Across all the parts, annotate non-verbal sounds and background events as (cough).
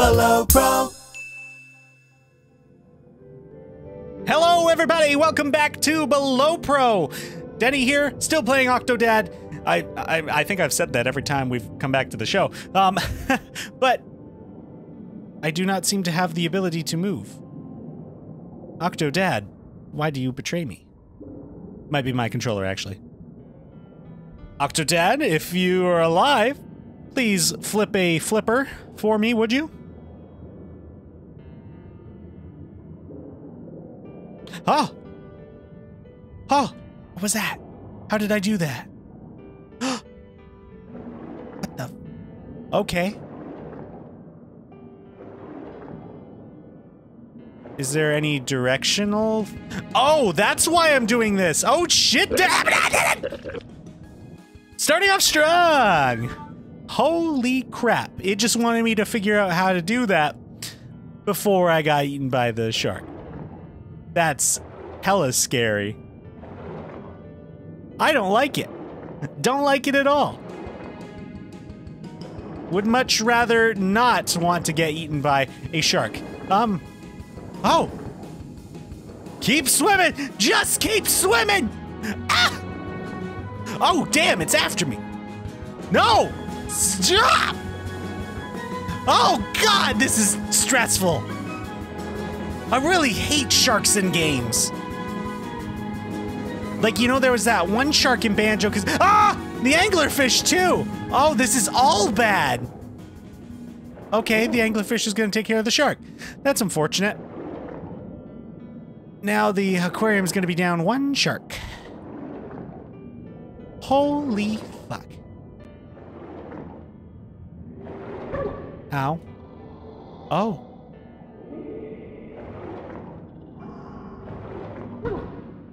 Below Pro. Hello, everybody. Welcome back to Below Pro. Teni here, still playing Octodad. I, I I think I've said that every time we've come back to the show. Um, (laughs) but I do not seem to have the ability to move. Octodad, why do you betray me? Might be my controller, actually. Octodad, if you are alive, please flip a flipper for me, would you? Oh! Oh! What was that? How did I do that? (gasps) what the? Okay. Is there any directional? Oh, that's why I'm doing this. Oh shit! (laughs) Starting off strong. Holy crap! It just wanted me to figure out how to do that before I got eaten by the shark. That's hella scary. I don't like it. (laughs) Don't like it at all. Would much rather not want to get eaten by a shark. Um, oh. Keep swimming! Just keep swimming! Ah! Oh, damn, it's after me. No! Stop! Oh, God, this is stressful. I really hate sharks in games. Like, you know, there was that one shark in Banjo, because. Ah! The anglerfish, too! Oh, this is all bad. Okay, the anglerfish is going to take care of the shark. That's unfortunate. Now the aquarium is going to be down one shark. Holy fuck. Ow. Oh.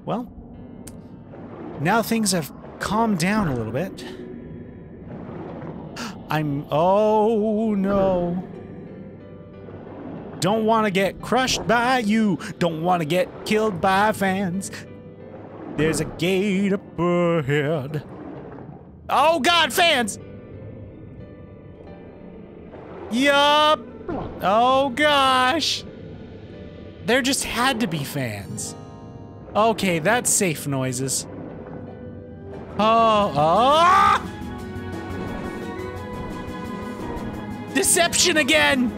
Well, now things have calmed down a little bit. I'm. Oh no. Don't want to get crushed by you. Don't want to get killed by fans. There's a gate up ahead. Oh god, fans! Yup. Oh gosh. There just had to be fans. Okay, that's safe noises. Oh, oh! Deception again!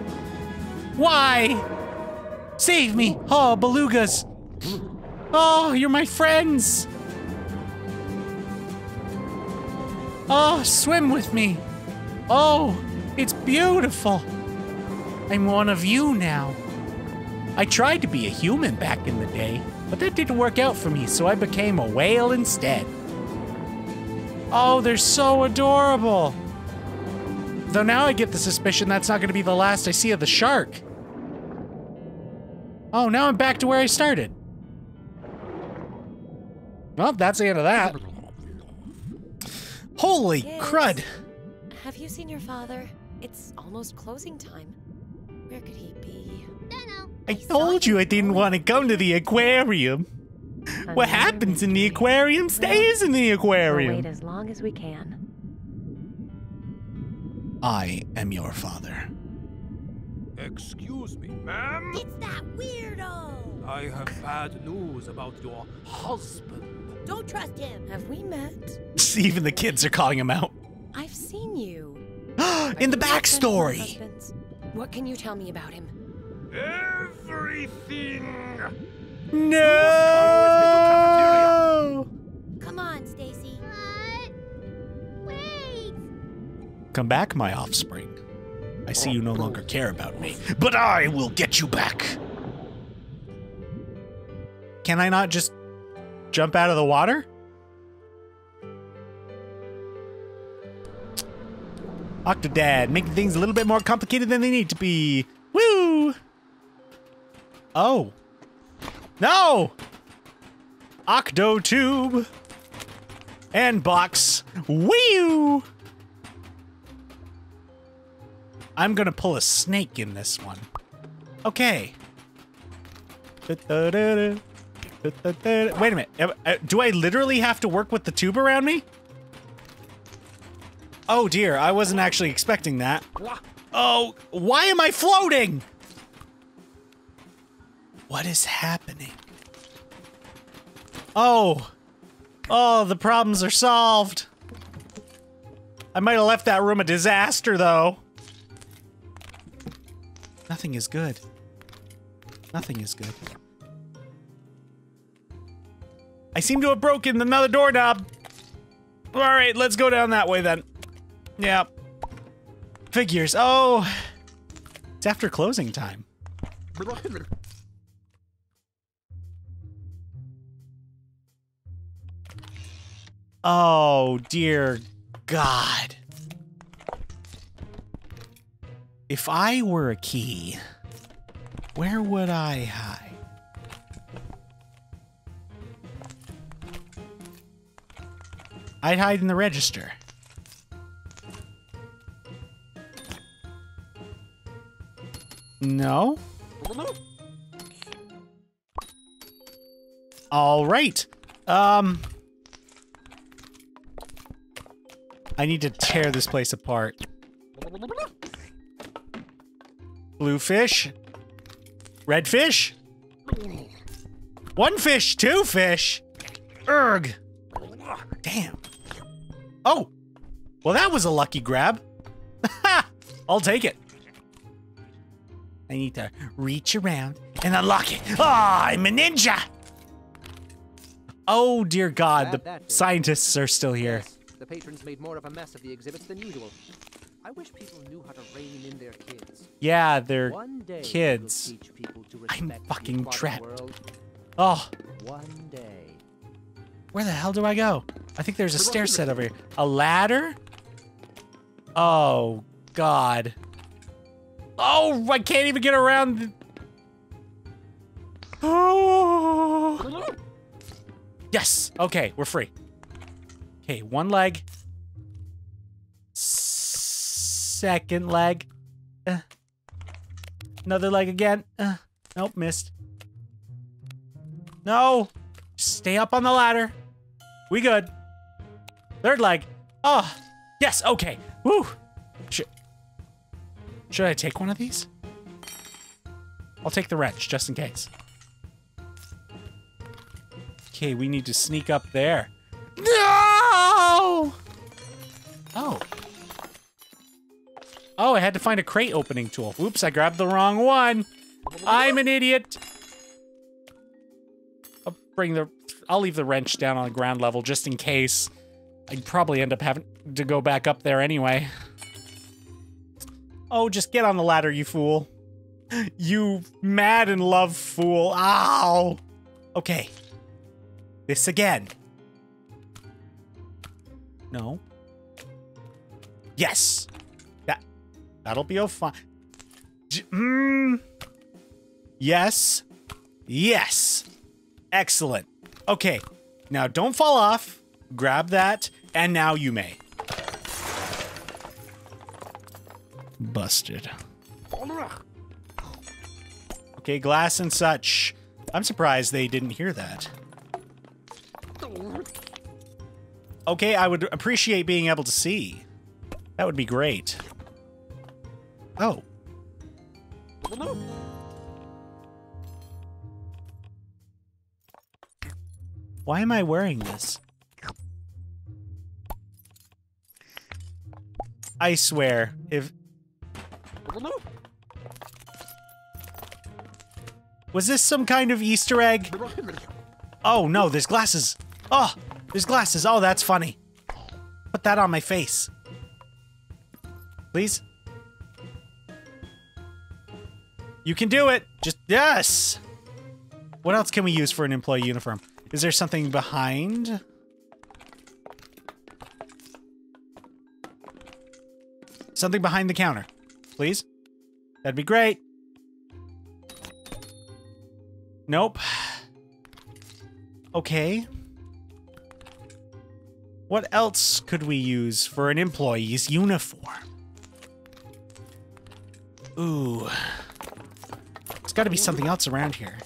Why? Save me! Oh, belugas! Oh, you're my friends! Oh, swim with me! Oh, it's beautiful! I'm one of you now. I tried to be a human back in the day, but that didn't work out for me, so I became a whale instead. Oh, they're so adorable. Though now I get the suspicion that's not going to be the last I see of the shark. Oh, now I'm back to where I started. Well, that's the end of that. Holy Kids, crud. Have you seen your father? It's almost closing time. Where could he be? I told you I didn't want to come to the aquarium. What happens in the aquarium stays in the aquarium. We'll wait as long as we can. I am your father. Excuse me, ma'am. It's that weirdo! I have bad news about your husband. Don't trust him! Have we met? (laughs) Even the kids are calling him out. I've seen you. (gasps) in the you a friend backstory. Husband's? What can you tell me about him? Everything. No! Come on, Stacy. What? Wait! Come back, my offspring. I see you no longer care about me, but I will get you back. Can I not just jump out of the water? Octodad, making things a little bit more complicated than they need to be. Woo! Oh. No! Octotube! And box. Wee! I'm gonna pull a snake in this one. Okay. Wait a minute. Uh, Do I literally have to work with the tube around me? Oh dear, I wasn't actually expecting that. Oh, why am I floating? What is happening? Oh. Oh, the problems are solved. I might have left that room a disaster, though. Nothing is good. Nothing is good. I seem to have broken another doorknob. All right, let's go down that way then. Yeah. Figures. Oh. It's after closing time. Oh, dear God. If I were a key, where would I hide? I'd hide in the register. No? All right. Um I need to tear this place apart. Blue fish. Red fish. One fish, two fish. Erg. Damn. Oh. Well, that was a lucky grab. (laughs) I'll take it. I need to reach around and unlock it. Ah, I'm a ninja. Oh, dear God. The scientists are still here. Yes, the patrons made more of a mess of the exhibits than usual. I wish people knew how to rein in their kids. Yeah, they're kids. we'll teach people to I'm fucking trapped. World. Oh, One day. where the hell do I go? I think there's a stair set over here. A ladder? Oh, God. Oh, I can't even get around. Oh. (gasps) Yes. Okay, we're free. Okay, one leg. Second leg. Uh. Another leg again. Uh. Nope, missed. No. Stay up on the ladder. We good. Third leg. Oh, yes. Okay. Woo. Should, I take one of these? I'll take the wrench just in case. Okay, we need to sneak up there. No! Oh. Oh, I had to find a crate opening tool. Oops, I grabbed the wrong one. I'm an idiot. I'll bring the. I'll leave the wrench down on the ground level just in case. I'd probably end up having to go back up there anyway. Oh, just get on the ladder, you fool. You mad in love fool. Ow. Okay. This again. No. Yes. That that'll be all fine. J- mm. Yes. Yes. Excellent. Okay. Now don't fall off. Grab that, and now you may. Busted. Okay, glass and such. I'm surprised they didn't hear that. Okay, I would appreciate being able to see. That would be great. Oh. Why am I wearing this? I swear, if was this some kind of Easter egg? Oh no, there's glasses. Oh, there's glasses. Oh, that's funny. Put that on my face. Please? You can do it. Just yes. What else can we use for an employee uniform? Is there something behind? Something behind the counter. Please? That'd be great. Nope. Okay. What else could we use for an employee's uniform? Ooh. There's got to be something else around here.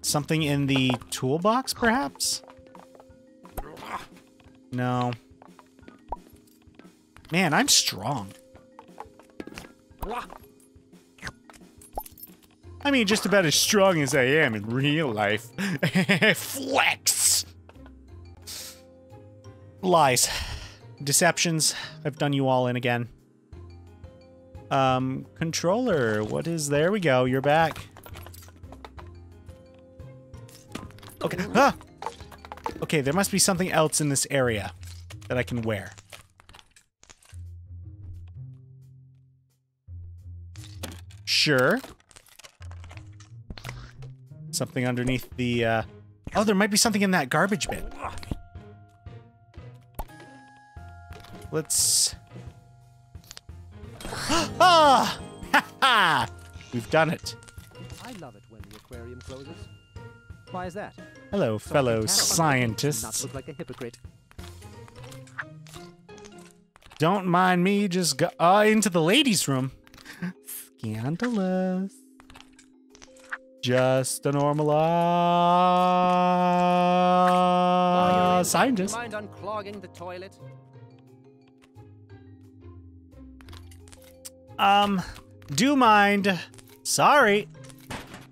Something in the toolbox, perhaps? No. Man, I'm strong. I mean, just about as strong as I am in real life. (laughs) Flex! Lies. Deceptions. I've done you all in again. Um, controller. What is... There we go. You're back. Okay. Ah! Okay, there must be something else in this area that I can wear. Sure. Something underneath the, uh... Oh, there might be something in that garbage bin. Let's... (gasps) ah! (laughs) Ha ha! We've done it. I love it when the aquarium closes. Why is that? Hello, fellow can tap on the Not scientists. look like a hypocrite. Don't mind me, just go uh, into the ladies' room. (laughs) Scandalous. Just a normal uh, in, scientist. Mind unclogging the toilet? Um, do mind. Sorry.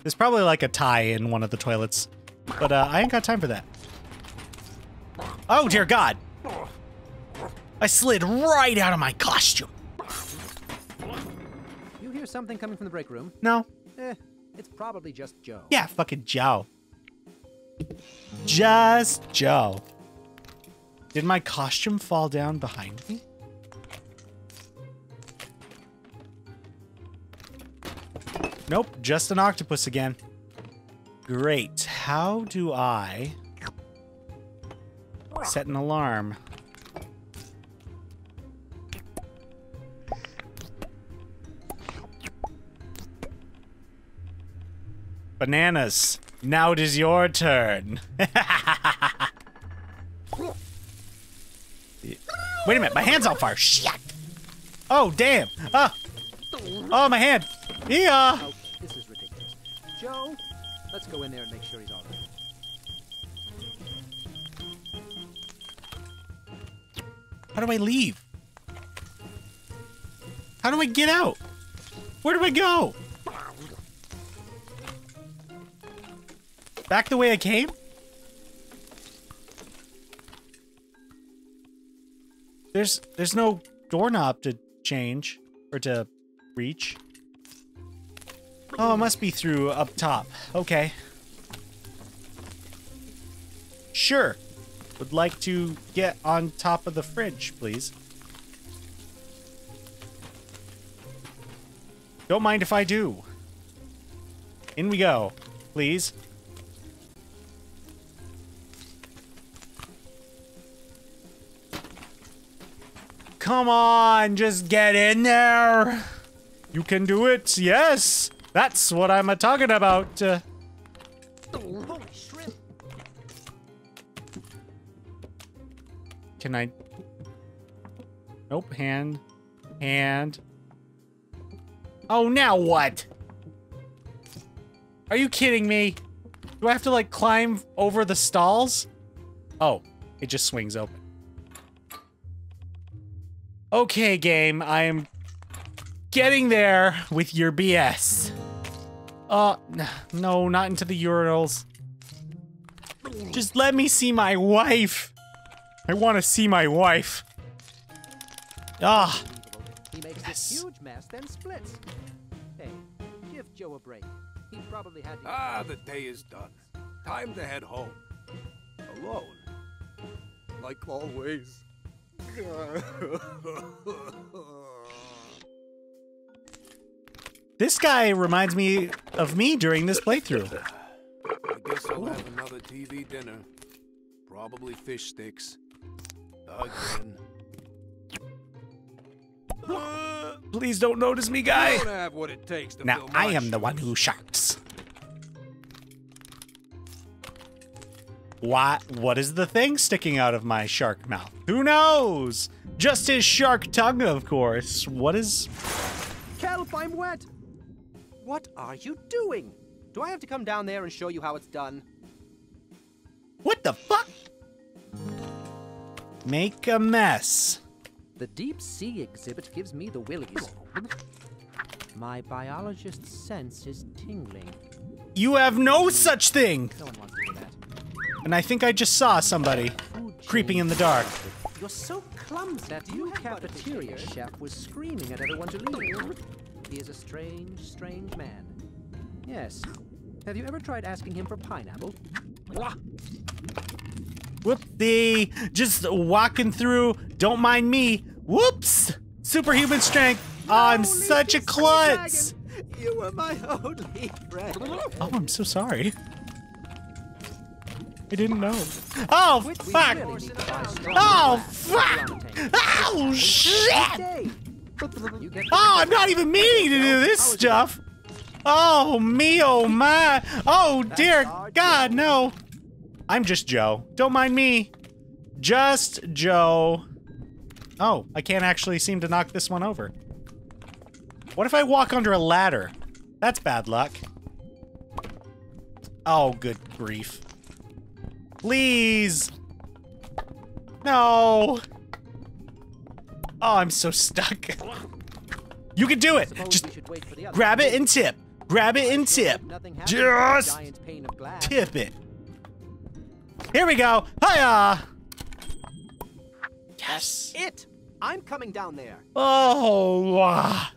There's probably like a tie in one of the toilets, but uh, I ain't got time for that. Oh dear God! I slid right out of my costume. You hear something coming from the break room? No, Eh, it's probably just Joe. Yeah, fucking Joe. Just Joe. Did my costume fall down behind me? Nope, just an octopus again. Great. How do I set an alarm? Bananas. Now it is your turn. Wait a minute, my hand's on fire. Shit. Oh, damn. Ah. Oh, my hand. Yeah. Oh, this is ridiculous. Joe, let's go in there and make sure he's all right. How do I leave? How do I get out? Where do I go? Back the way I came? There's there's no doorknob to change or to reach. Oh, it must be through up top. Okay. Sure. Would like to get on top of the fridge, please. Don't mind if I do. In we go, please. Come on, just get in there. You can do it. Yes. That's what I'm talking about. Uh, Can I? Nope. Hand. Hand. Oh, now what? Are you kidding me? Do I have to, like, climb over the stalls? Oh, it just swings open. Okay, game. I am getting there with your BS. Uh, no, not into the urinals. Just let me see my wife. I want to see my wife. Ah, He makes Yes. this huge mess, then splits. Hey, give Joe a break. He probably had. Ah, the day is done. Time to head home. Alone. Like always. (laughs) this guy reminds me of me during this playthrough. I guess I'll have another TV dinner. Probably fish sticks. Again. Please don't notice me, I guy. don't have what it takes to Now I am the one who shouts. What? What is the thing sticking out of my shark mouth? Who knows? Just his shark tongue, of course. What is? Kelp, I'm wet! What are you doing? Do I have to come down there and show you how it's done? What the fuck? Make a mess. The deep sea exhibit gives me the willies. My biologist's sense is tingling. You have no such thing! No And I think I just saw somebody creeping in the dark. You're so clumsy. That new cafeteria chef was screaming at everyone to leave. He is a strange, strange man. Yes. Have you ever tried asking him for pineapple? Whoop-dee! Just walking through. Don't mind me. Whoops! Superhuman strength. Oh, I'm such a klutz. You were my (laughs) only friend. Oh, I'm so sorry. I didn't know. Oh, fuck! really need to buy strong Oh, fuck! Oh, shit! tank. You get Oh, I'm not even meaning to do this stuff. Oh, me, oh, my. Oh, dear God, no. I'm just Joe. Don't mind me. Just Joe. Oh, I can't actually seem to knock this one over. What if I walk under a ladder? That's bad luck. Oh, good grief. Please. No. Oh, I'm so stuck. You can do it. Just we should wait for the other grab it and tip. Grab it and tip. Nothing happens to a Just giant pane of glass. tip it. Here we go. Hiya! Yes. It. I'm coming down there. Oh. wow.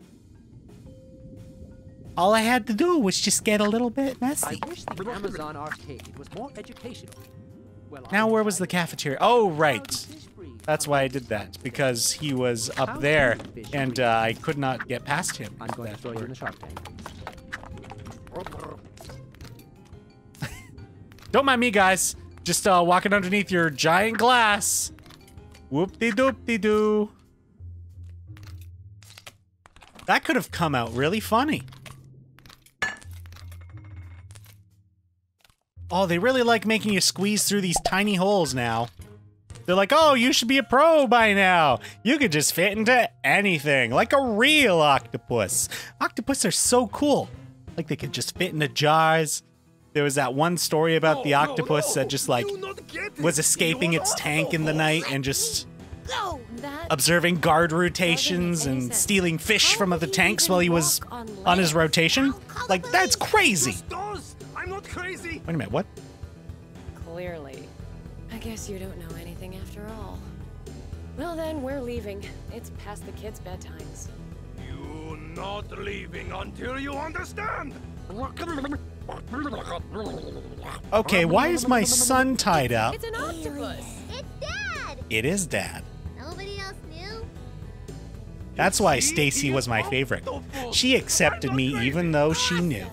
All I had to do was just get a little bit I messy. wish the Amazon arcade was more educational. Now, where was the cafeteria? Oh, right. does fish breathe? That's why I did that because he was up there, and uh, I could not get past him. I'm going to throw you in the shark tank. (laughs) Don't mind me, guys. Just uh, walking underneath your giant glass. Whoop-de-doop-de-doo. That could have come out really funny. Oh, they really like making you squeeze through these tiny holes now. They're like, oh, you should be a pro by now. You could just fit into anything, like a real octopus. Octopus are so cool. Like they could just fit into jars. There was that one story about the octopus that just like was escaping its tank in the night and just No, observing guard rotations Doesn't make any and sense. stealing fish How from other tanks while he was on on his rotation. I'll call the Like that's crazy. I'm not crazy! Wait a minute, what? Clearly. I guess you don't know anything after all. Well then, we're leaving. It's past the kids' bedtimes. You're not leaving until you understand! Okay, why is my son tied up? It's an octopus! It's Dad! It is dad. Nobody else knew? That's why Stacy was my favorite. She accepted me crazy. even though she knew.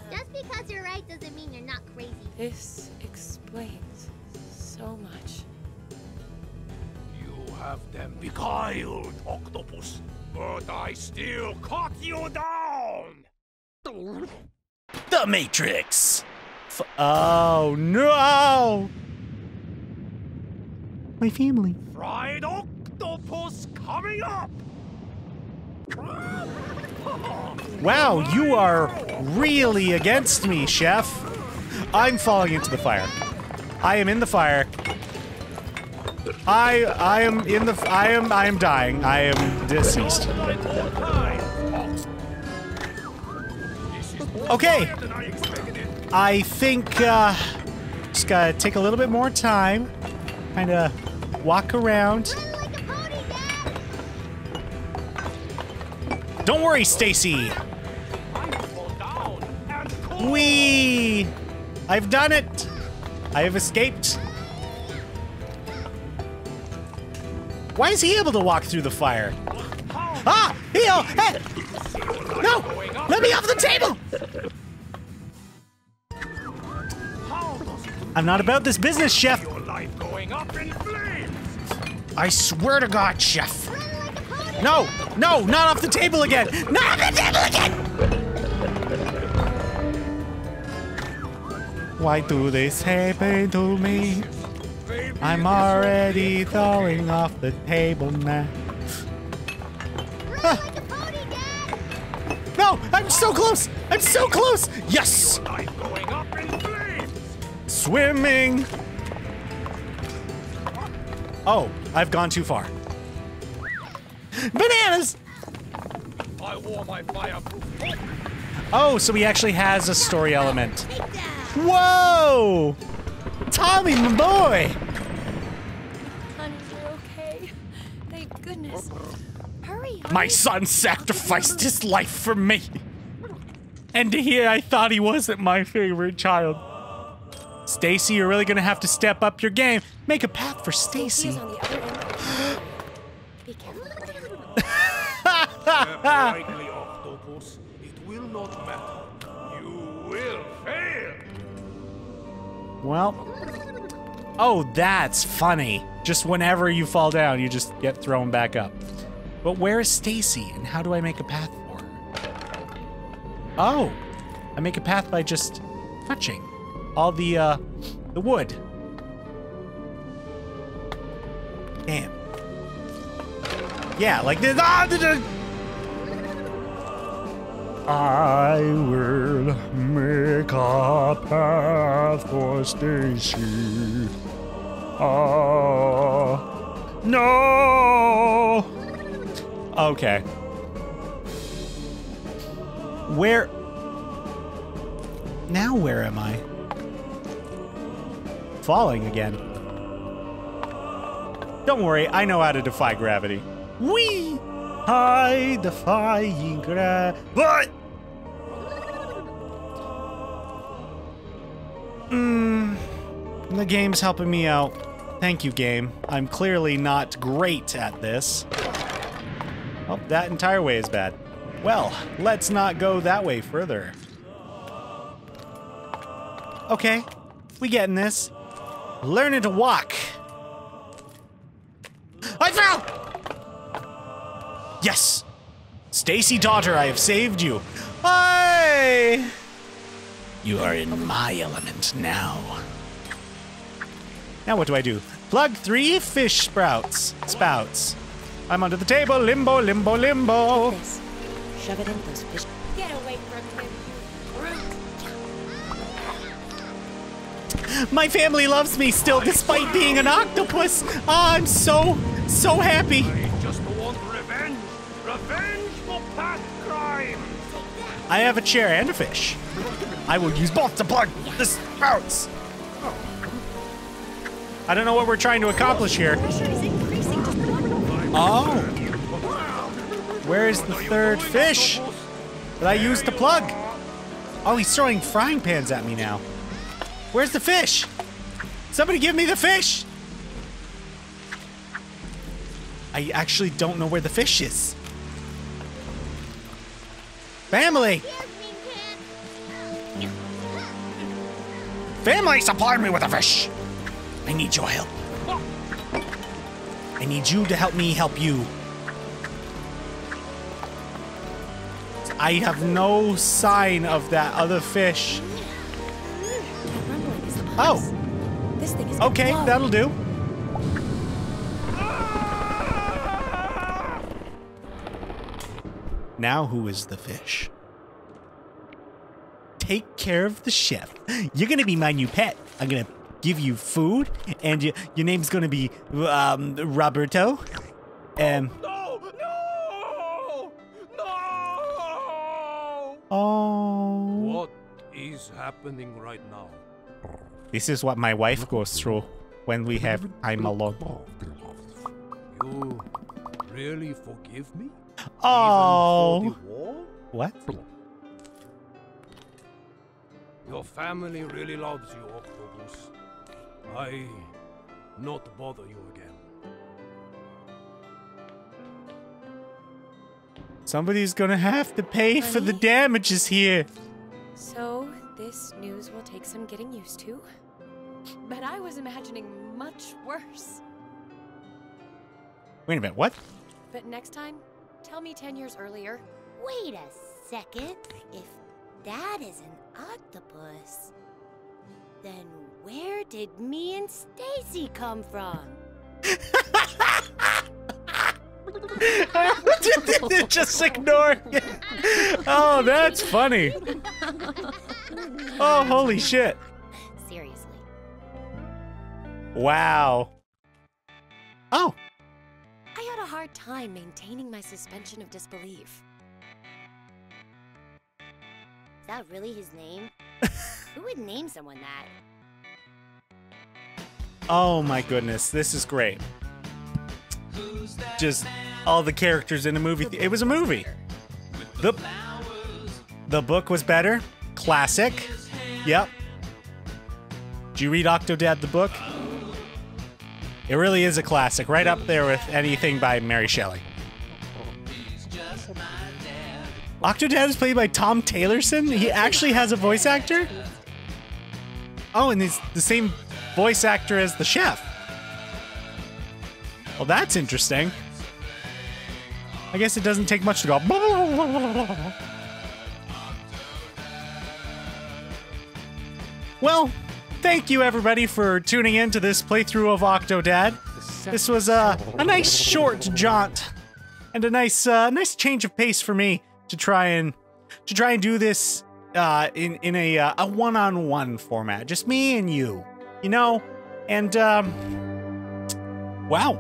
Them octopus. But I still cut you down! The Matrix. F- oh no! My family. Fried octopus coming up! (laughs) Wow, you are really against me, chef. I'm falling into the fire. I am in the fire. I I am in the I am I am dying. I am deceased. Okay. I think uh just gotta take a little bit more time. Kinda walk around. Don't worry, Stacy. Wee! I've done it. I have escaped. Why is he able to walk through the fire? Ah! Heal! Hey! No! Let me off the table! I'm not about this business, chef. I swear to God, chef. No! No! Not off the table again! Not off the table again! Why do this happen to me? Baby, I'm already falling off the table now. Run like pony, Dad! No! I'm so close! I'm so close! Yes! your life going up in flames. Swimming! Oh, I've gone too far. Bananas! I wore my fireproof. Oh, so he actually has a story element. Whoa! Tommy, my boy! My son sacrificed his life for me. And to hear I thought he wasn't my favorite child. Stacy, you're really gonna have to step up your game. Make a path for Stacy. He's on the other end. Be careful. Step lightly, Octopus. It will not matter. You will fail. Well. Oh, that's funny. Just whenever you fall down, you just get thrown back up. But where is Stacy and how do I make a path for her? Oh, I make a path by just touching all the uh the wood. Damn. Yeah, like this. Ah, da- I will make a path for Stacy. Ah, no. Okay. Where? Now where am I? Falling again. Don't worry, I know how to defy gravity. Whee! I defying gravity. What? Mm, the game's helping me out. Thank you, game. I'm clearly not great at this. Oh, that entire way is bad. Well, let's not go that way further. Okay, we getting this. Learning to walk. I fell! Yes! Stacy, daughter, I have saved you. Hi! You are in my element now. Now what do I do? Plug three fish sprouts. Spouts. I'm under the table. Limbo, limbo, limbo. This. Shove it in those fish. Get away from him. My family loves me still despite being an octopus. Ah, I'm so, so happy. I just want revenge. Revenge for past crime. I have a chair and a fish. I will use both to plug the sprouts. I don't know what we're trying to accomplish here. Oh. Where's the third fish that I used to plug? Oh, he's throwing frying pans at me now. Where's the fish? Somebody give me the fish! I actually don't know where the fish is. Family! Family, supply me with a fish! I need your help. I need you to help me help you. I have no sign of that other fish. Oh. This thing is Okay, blow. that'll do. Now who is the fish? Take care of the chef. You're gonna be my new pet. I'm gonna give you food, and you, your name's gonna be um, Roberto. Um. No! No! No! Oh. What is happening right now? This is what my wife goes through when we have time alone. You really forgive me? Oh. for the war? What? Your family really loves you, Octopus. I not bother you again. Somebody's gonna have to pay for the damages here. So, this news will take some getting used to. But I was imagining much worse. Wait a minute, what? But next time, tell me 10 years earlier. Wait a second. If that is an octopus, then where did me and Stacy come from? (laughs) Just ignore it. Oh, that's funny. Oh, holy shit. Seriously. Wow. Oh, I had a hard time maintaining my suspension of disbelief. Is that really his name? (laughs) Who would name someone that? Oh my goodness, this is great. Just all the characters in a movie. It was a movie. The the book was better. Classic. Yep. Did you read Octodad the book? It really is a classic, right up there with anything by Mary Shelley. Octodad is played by Tom Taylorson. He actually has a voice actor. Oh, and he's the same voice actor as the chef. Well, that's interesting. I guess it doesn't take much to go. (laughs) Well, thank you everybody for tuning in to this playthrough of Octodad. This was a, a nice short jaunt and a nice uh, nice change of pace for me to try and to try and do this uh, in in a uh, a one on one format, just me and you, you know. And um, wow,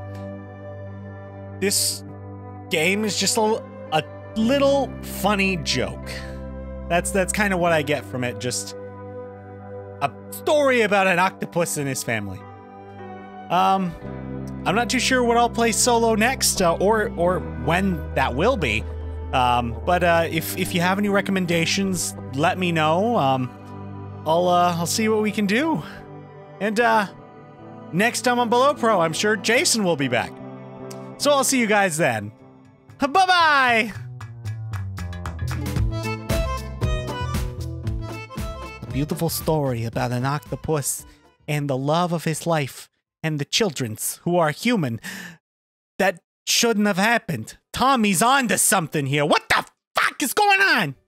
this game is just a, a little funny joke. That's that's kind of what I get from it. Just a story about an octopus and his family. Um, I'm not too sure what I'll play solo next, uh, or or when that will be. Um, but uh, if if you have any recommendations, let me know. Um, I'll uh, I'll see what we can do. And uh, next time on Below Pro, I'm sure Jason will be back. So I'll see you guys then. Bye bye. A beautiful story about an octopus and the love of his life and the children's who are human. That shouldn't have happened. Tommy's on to something here. What the fuck is going on?